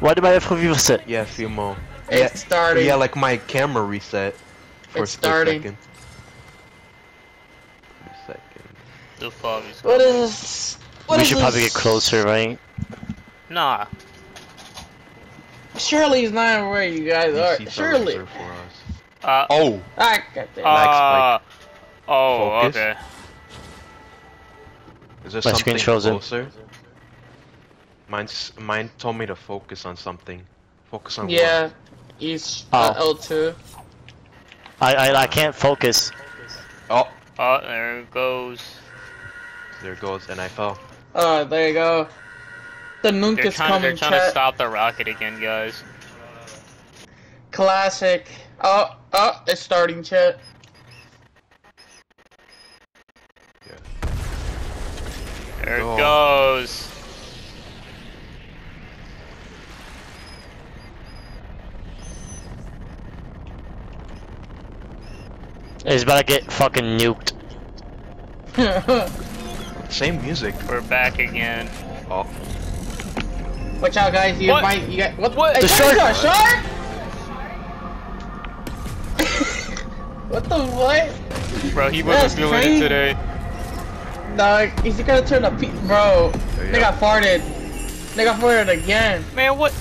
Why did my FOV reset? Yeah, a few more. It's yeah, starting. Yeah, like my camera reset. For It's a starting. Second. Second. The fog is What is this? What we is should probably get closer, right? Nah. Surely he's not where you guys These are. seats Surely. for us. Uh, Oh, I got that. uh, oh, Focus. okay. is there My something screen's frozen. Closer? Mine's mine told me to focus on something. Focus on yeah. He's uh, Oh. L2. I, I I can't focus. Oh, Oh, there it goes. there it goes, and I fell. Oh, there you go. The They're Nunca's trying, they're coming, trying to stop the rocket again, guys. Classic. Oh, oh, it's starting, chat. There Go. it goes. He's about to get fucking nuked. Same music. We're back again. Oh, Watch out, guys. You What? might. You got what? What? Hey, The Shark! shark! Shark! what the what? Bro, he wasn't doing crazy. it today. No, he's gonna turn a pe- bro. There They got farted. They got farted again. Man, what?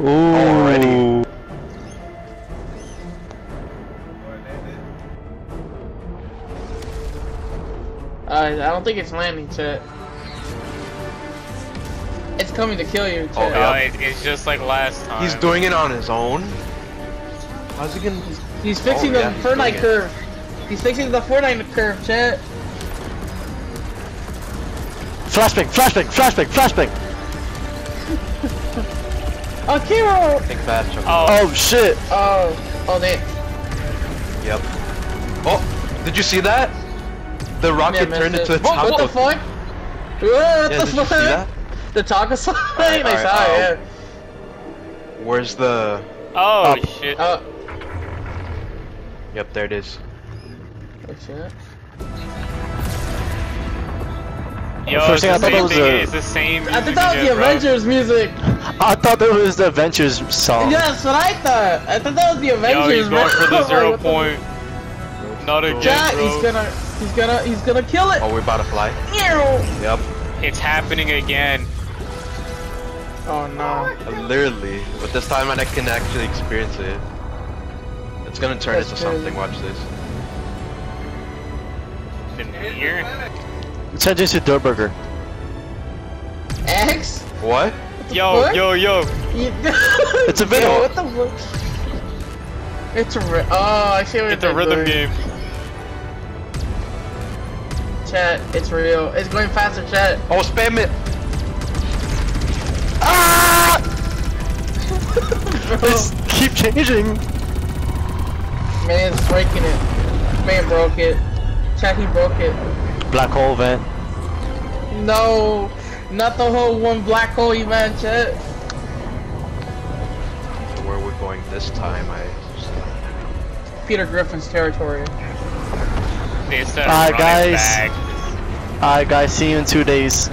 Ooh. Already. Uh, I don't think it's landing, chat. It's coming to kill you, Chet. Oh. No, yeah. it, it's just like last time. he's doing it on his own. How's he gonna? He's fixing Oh, yeah, the he's doing Fortnite it. curve. He's fixing the Fortnite curve, chat. Flashbang, flashbang, flashbang, flashbang. Oh, Think fast, Chuck. Oh, Oh shit. Oh, oh, they. Yep. Oh, did you see that? The rocket Yeah, turned missed into a it. What, what the taco. fuck? What Yeah, the did you fuck? see that? The taco sign? Alright, I saw alright, it, oh. Where's the? oh Up. shit. yeah. Oh, Yep, there it is. oh shit. Yo, First thing I thought same was thing. a- It's the same. I thought that was the again, bro. Avengers music. I thought that was the Adventures song. Yeah, that's what I thought. I thought that was the Yo, Avengers. he's going for the zero point. Not again, Yeah, bro. he's gonna, he's gonna, he's gonna kill it. Oh, we're about to fly. Yep. It's happening again. oh no. Literally, but this time I can actually experience it. It's gonna turn That's into crazy. something. Watch this. The meteor. Change into Durr Burger. X? What? Yo, fuck? yo, yo. It's a Yo, video. what the fuck? It's a ri- oh, I see what It's a rhythm doing. game. Chat, it's real. It's going faster, chat. Oh, spam it. Ah! It's keep changing. man's breaking it. Man broke it. Chat, he broke it. Black hole event. No, not the whole one black hole event, chat. Where we're going this time, I. Peter Griffin's territory. Alright, guys. Alright guys, see you in two days.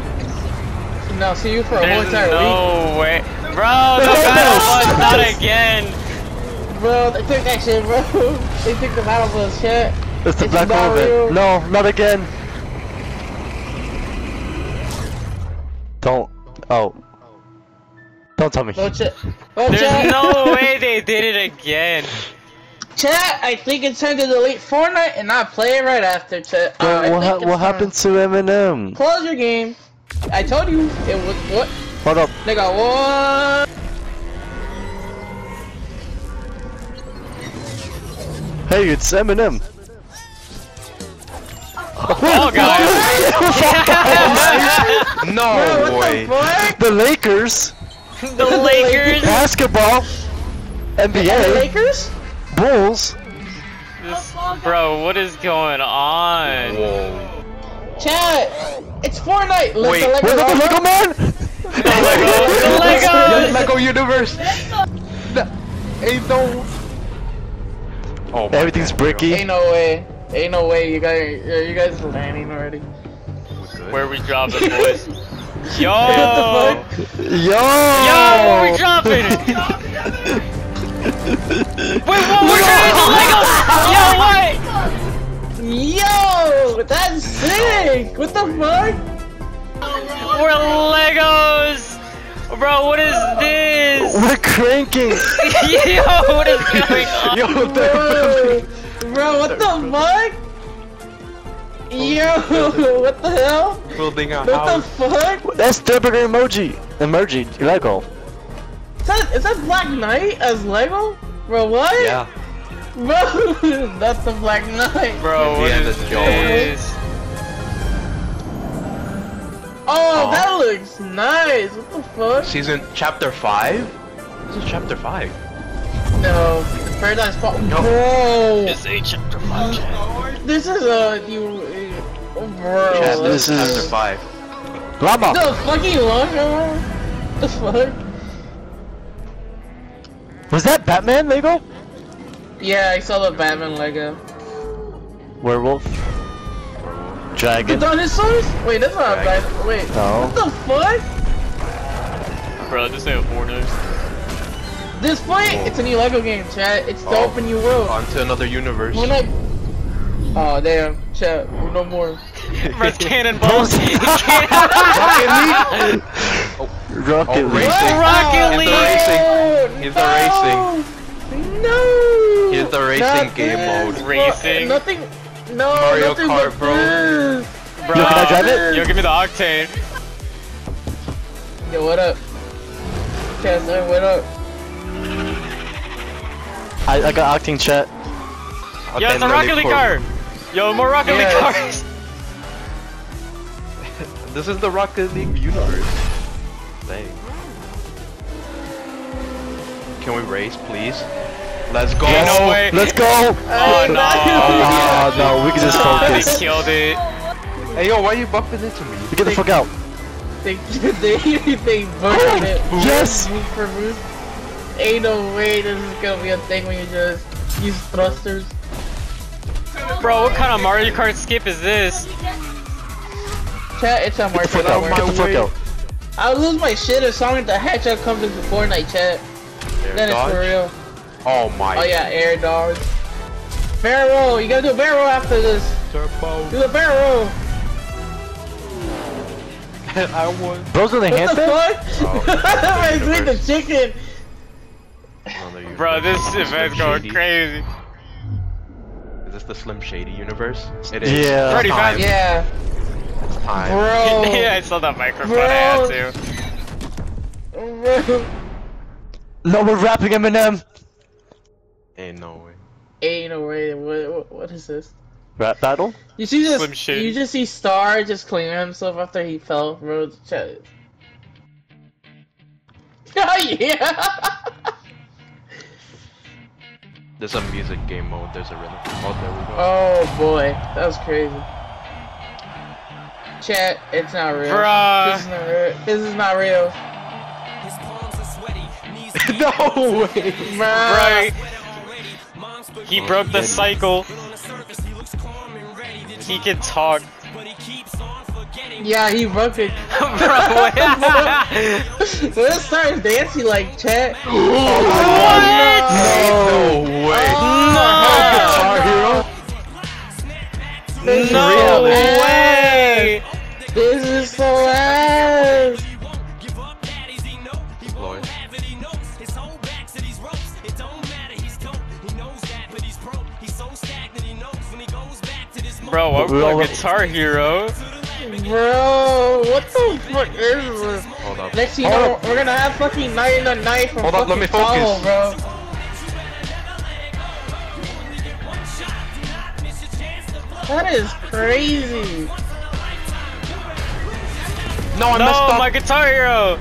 No, see you for a whole There's entire no way. Bro, the battle bus, not again. week. Bro, they took that shit, bro. they took the battle bus, chat. It's the It's black not hole real. event. No, not again. Don't. Oh. Don't tell me. Oh, chat. Oh, There's chat. no way they did it again. Chat, I think it's time to delete Fortnite and not play it right after, chat. Uh, What, what, ha- what happened to Eminem? Close your game. I told you it was what? Hold up. Nigga, what? Hey, it's Eminem. Oh god. No Bro, what way. the fuck? The Lakers, the Lakers. basketball, The NBA, Lakers? Bulls. This- bro, what is going on? Whoa. Chat, it's Fortnite. Let Wait, the Lakers Where's the. Lego man? The Lego. The Legos. Lego universe. No, Ain't no. Oh Everything's God, bricky. Ain't no way. Ain't no way. You guys, you guys landing already. We're good. Where we dropping, boys? Yo! What Yo! Yo, where we dropping? Wait, what? We're turning into Legos! Yo, what? Yo, that's sick. What the fuck? We're Legos! Bro, what is this? We're cranking! Yo, what is going on? Yo, what the Bro, bro, what the fuck? Yo, what the hell? Building a What the fuck? That's Jupiter emoji. Emoji, Lego. Is that, is that Black Knight as Lego? Bro, what? Yeah. Bro, that's the Black Knight. Bro, what Indiana is Jones. this? Oh, Aw. that looks nice. What the fuck? Season chapter five. This is chapter five. No, Paradise Fall. No. Bro, It's a chapter 5 chat. this is a you, uh, bro. Chap- this this is is- chapter five. Llama! the fucking logo. The fuck? Was that Batman Lego? Yeah, I saw the Batman Lego. Werewolf? Dragon. The Dragon? dinosaurs? Wait, that's not a Dragon. Batman. Wait. No. What the fuck? Bro, this ain't Fortnite. This fight, it's a new Lego game, chat. It's to Oh. open new world. On to another universe. When I... Oh damn, chat. No more. Bro, cannonballs. Rocket Oh, League. racing. Rocket He's League. the racing. He's the racing. No. He's the racing Not game this. mode. Racing. Bro, nothing. No. Mario nothing Kart, but bro. this. Bro, Yo, can I drive it? Yo, give me the octane. Yo, what up? Chat, son, what up? I, I got Octane chat. Yo, it's a Okay, Rocket League car. Yo, more Rocket League cars. This is the Rocket League universe. Dang. Can we race, please? Let's go. Yeah, no way. Let's go! Oh, oh no. Oh no, we can just Oh, they focus. killed it. Hey yo, why are you bumping into me? Get the fuck out. They, they, they burned oh, it. Yes! Move for move. Ain't no way this is gonna be a thing when you just use thrusters. Bro, what kind of Mario Kart skip is this? Chat, it's on Get the fuck out. Get the fuck out. I'll lose my shit if Sonic the Hedgehog comes into Fortnite chat. Air Then it's for real. Oh my. Oh yeah, air dodge. Barrel roll, you gotta do a barrel roll after this. Turbo. Do the barrel roll. I won. Bro's doing What hand the thing? fuck? Oh, I sweet the chicken. Another. Bro, this event's going Shady. crazy. Is this the Slim Shady universe? It is. Yeah. It's Pretty time. fast. Yeah, It's time. bro. yeah, I saw that microphone. I had to. Bro. No, we're rapping Eminem. Ain't no way. Ain't no way. What, what, what is this? Rap battle? You see this? Shady. You just see Star just cleaning himself after he fell, bro. Chat. Oh yeah. There's a music game mode. There's a rhythm. Oh, there we go. Oh boy, that was crazy. Chat, it's not real. Bruh. This is not real. This is not real. no way. Bruh. Right. He broke the cycle. He can talk. Yeah, he broke it. Bro, what? Let's start dancing like chat. What? No way. Guitar Hero? This No oh. real way! This so ass. Lloyd. Bro, what We all- about Guitar Hero? Bro, what the fuck is this? Hold up. Next thing you Hold know, up. we're gonna have fucking Night in the Night from Hold up, let me fucking Tahoe, focus. bro. That is crazy. No, I messed No, up. my Guitar Hero!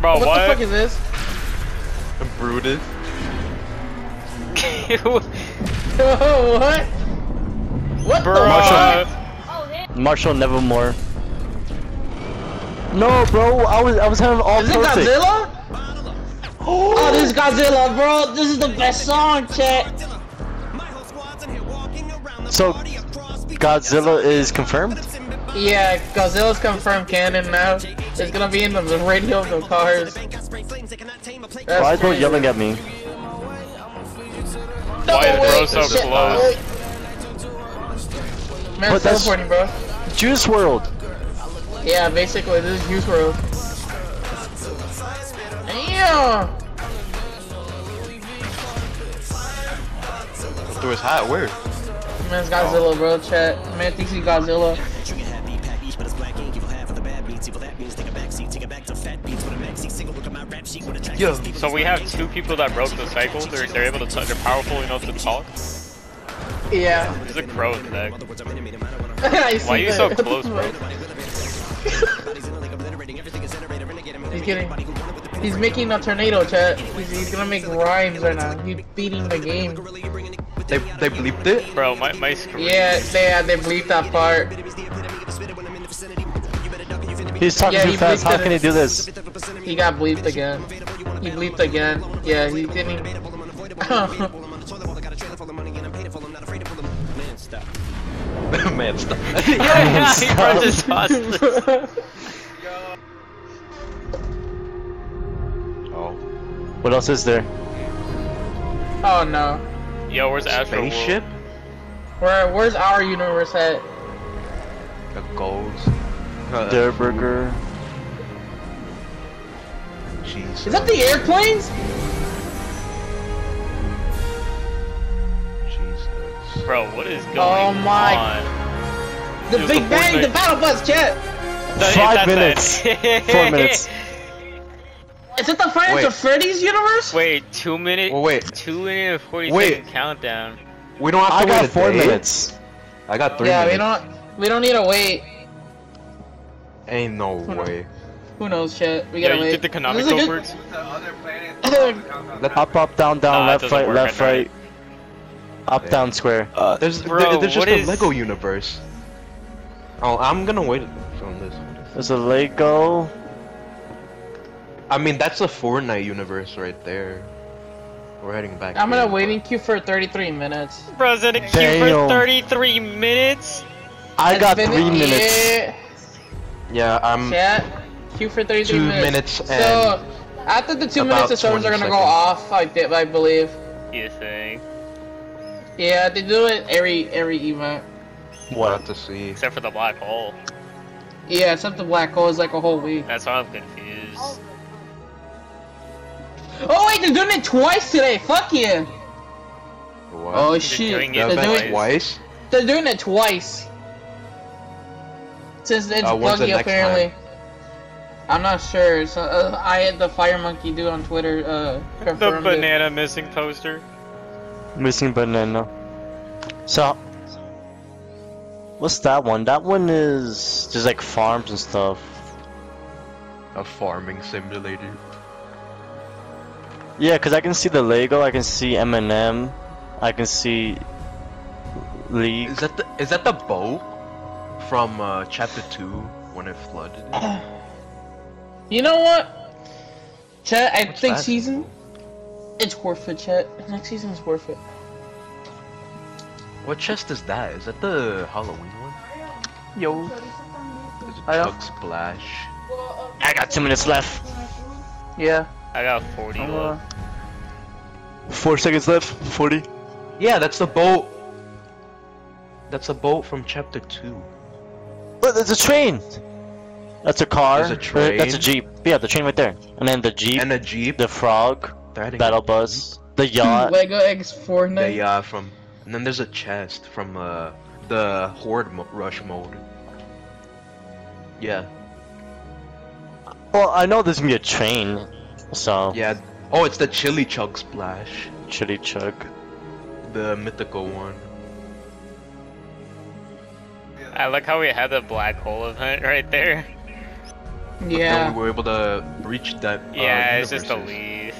Bro, What, what? the fuck is this? Brutus. what? What Bro, the Marshall. fuck? Marshall Nevermore. No, bro, I was I was having all Is it perfect. Godzilla? Oh, this is Godzilla, bro. This is the best song, chat. So, Godzilla is confirmed? Yeah, Godzilla's confirmed canon now. It's gonna be in the radio of the cars. That's Why is bro crazy. yelling at me? No, Why is bro so shit. close? Man, But teleporting, bro. Juice WRLD. Yeah, basically, this is Juice WRLD. Damn! Through his hat, where? Man's Godzilla, bro. Chat. Man thinks he's Godzilla. Yo. So we have two people that broke the cycle. They're, they're able to touch. They're powerful enough to talk. Yeah. There's a crow in the back. I see Why are you so close, bro? He's getting. He's making a tornado, chat. He's, he's gonna make rhymes right now. He's beating the game. They they bleeped it. Bro, my my screen. Yeah, they uh, they bleeped that part. He's talking Yeah, too he fast. How can he do this? He got bleeped again. He bleeped again. Yeah, he didn't. Man, stop. yeah, yeah, he runs his fast. Oh. What else is there? oh no. Yo, where's Astroworld? Spaceship? Where where's our universe at? The goals. Uh, Durr Burger. Jesus. Is that the airplanes? Jesus. Bro, what is oh going on? Oh my- on? The Big the Bang, the battle bus, chat. That- Five minutes. Four minutes. Is it the Friday Wait. to Freddy's universe? Wait, two minutes. Well, wait. Two minute and forty Wait. second countdown. We don't have to I wait got four day? minutes. I got three yeah, minutes. we don't we don't need to wait. Ain't no way. Who knows, shit. We gotta you wait. think the This is a Konami good- code works? Up, up, down, down, Nah, left, right, left, right. Up, Yeah. down, square. Uh, there's Bro, there- there's just a is- Lego universe. Oh, I'm gonna wait on this. There's a Lego. I mean, that's a Fortnite universe right there. We're heading back. I'm gonna here, wait in queue for 33 minutes. Bro's in a queue for 33 minutes. I It's got three minutes. Yeah, Yeah, I'm. chat. Queue for 33 Two minutes. minutes So after the two minutes, the servers are gonna go off. I, thi- I believe. You think? Yeah, they do it every every event. What What? to see? Except for the black hole. Yeah, except the black hole is like a whole week. That's why I'm confused. Oh wait, they're doing it twice today. Fuck yeah. Oh They're shit, doing they're doing it twice? they're doing it twice. Since it's Uh, buggy next apparently. I'm not sure. So uh, I had the fire monkey dude on Twitter uh The confirmed it. banana missing poster. Missing banana. So, what's that one? That one is just like farms and stuff. A farming simulator. Yeah, cause I can see the Lego, I can see Eminem, I can see League. Is that the is that the boat from uh, chapter two when it flooded? You know what? Chet, I What's think that? season it's worth it, Chet. Next season is worth it. What chest is that? Is that the Halloween one? Yo. Is it I Splash? I got two minutes left. Yeah. I got 40 uh, left. Four seconds left. Forty. Yeah, that's the boat. That's a boat from chapter two. Oh, there's a train. That's a car. There's a Uh, That's a jeep. Yeah, the train right there. And then the jeep, And a jeep. the frog, They're battle up. bus, the yacht. Lego X Fortnite. The uh from and then there's a chest from uh the horde mo- rush mode. Yeah, Well, I know there's gonna be a train, so yeah. Oh, it's the chili chug splash, chili chug. the mythical one. I like how we had the black hole event right there. Then Yeah. we were able to reach that. uh, Yeah, it's just a universes. leave.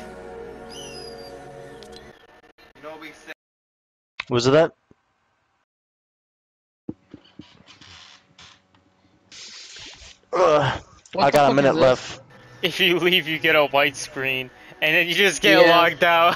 Was it that? Ugh, I got a minute left. If you leave, you get a white screen, and then you just get Yeah. logged out.